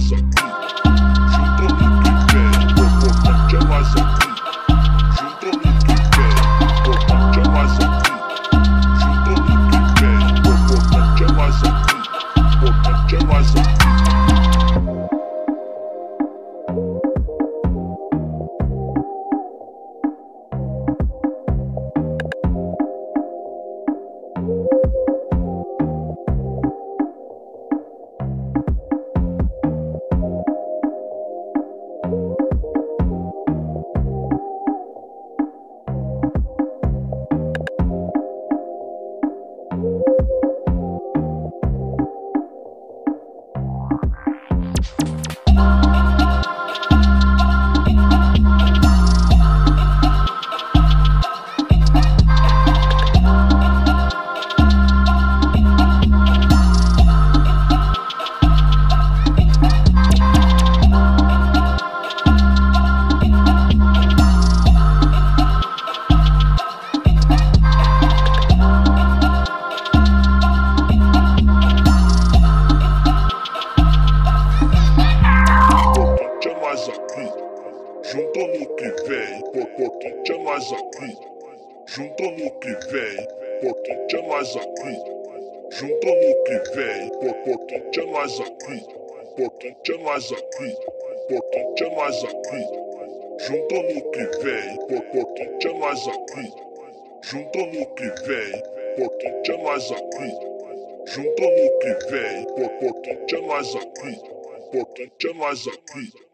Project. Junto no que vem, importante é nós aqui. Junto no que vem, importante é nós aqui. Junto no que vem, importante é nós aqui. Importante é nós aqui. Importante é nós aqui. Junto no que vem, importante é nós aqui. Junto no que vem, importante é nós aqui. Junto no que vem, importante é nós aqui. Importante é nós aqui.